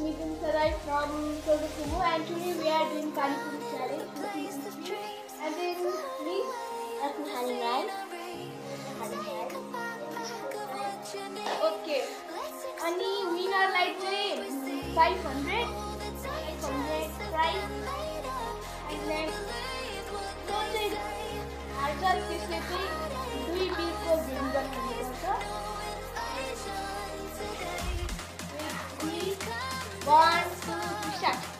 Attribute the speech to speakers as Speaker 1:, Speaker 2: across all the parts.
Speaker 1: it's
Speaker 2: Nitin Sarai from Kodakumu and today we are doing panipuri challenge. And then me Rai. Okay. Ani winner like eh, Jay 500 500 prize and then
Speaker 3: total Arjat Kisne pe 2 bill ko winner is You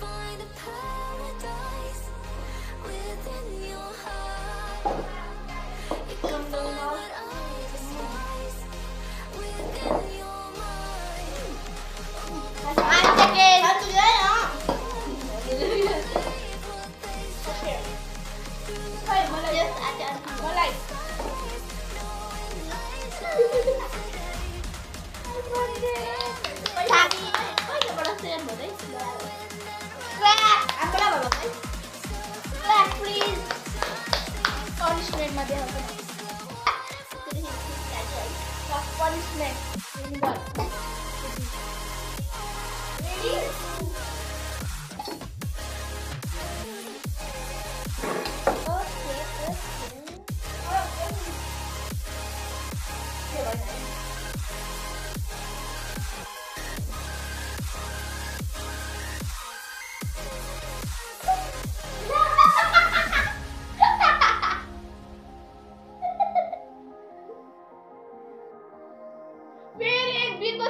Speaker 3: find a paradise within your
Speaker 1: heart.
Speaker 2: पनिसमेन्टमा देखाउँछ punishment फेरि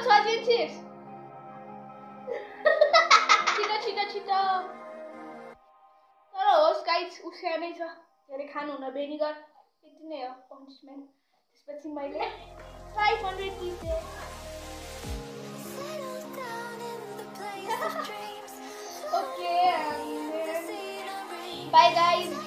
Speaker 2: एक बिलको छ जिन्सिस छिटो छिटो छिटो तर होस् guys उस्या नै छ धेरै खानु हुन भेनिगर यति नै हो पनिसमेन्ट त्यसपछि मैले five hundred दिन्थेँ
Speaker 3: Settle down in the place of dreams.
Speaker 2: Okay
Speaker 3: The scenery.
Speaker 2: By guys
Speaker 1: Bye.